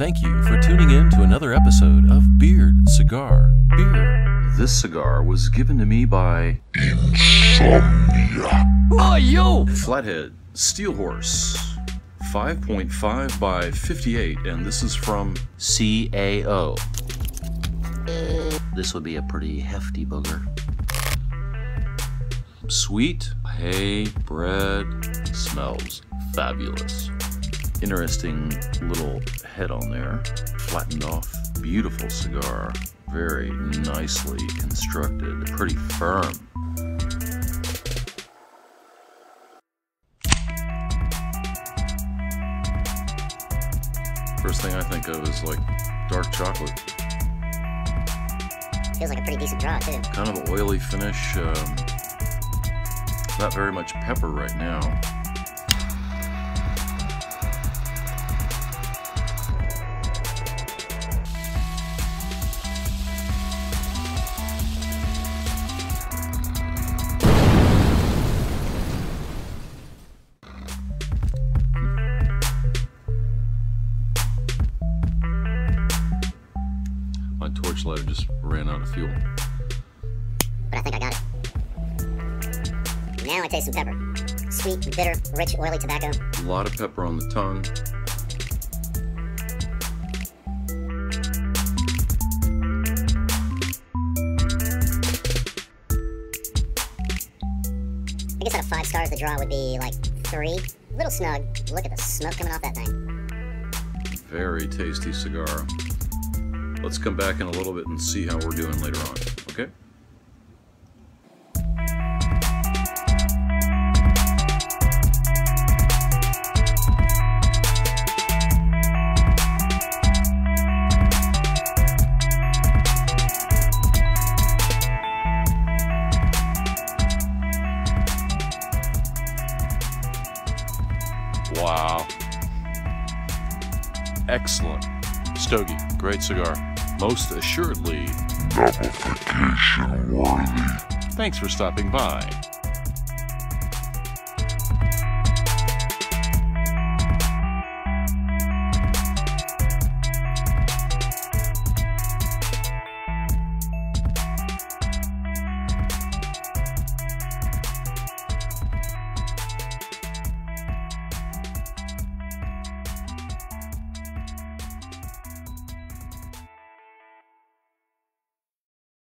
Thank you for tuning in to another episode of Beard Cigar Beer. This cigar was given to me by Insomniac. Oh, yo! Flathead Steel Horse, 5.5 by 58, and this is from CAO. This would be a pretty hefty booger. Sweet hay bread smells fabulous. Interesting little head on there, flattened off. Beautiful cigar, very nicely constructed, pretty firm. First thing I think of is like dark chocolate. Feels like a pretty decent draw, too. Kind of an oily finish. Um, not very much pepper right now. Torch lighter just ran out of fuel. But I think I got it. Now I taste some pepper. Sweet, bitter, rich, oily tobacco. A lot of pepper on the tongue. I guess out of five stars, the draw would be like three. A little snug. Look at the smoke coming off that thing. Very tasty cigar. Let's come back in a little bit and see how we're doing later on. Okay? Wow. Excellent. Stogie, great cigar. Most assuredly. Notification worthy. Thanks for stopping by.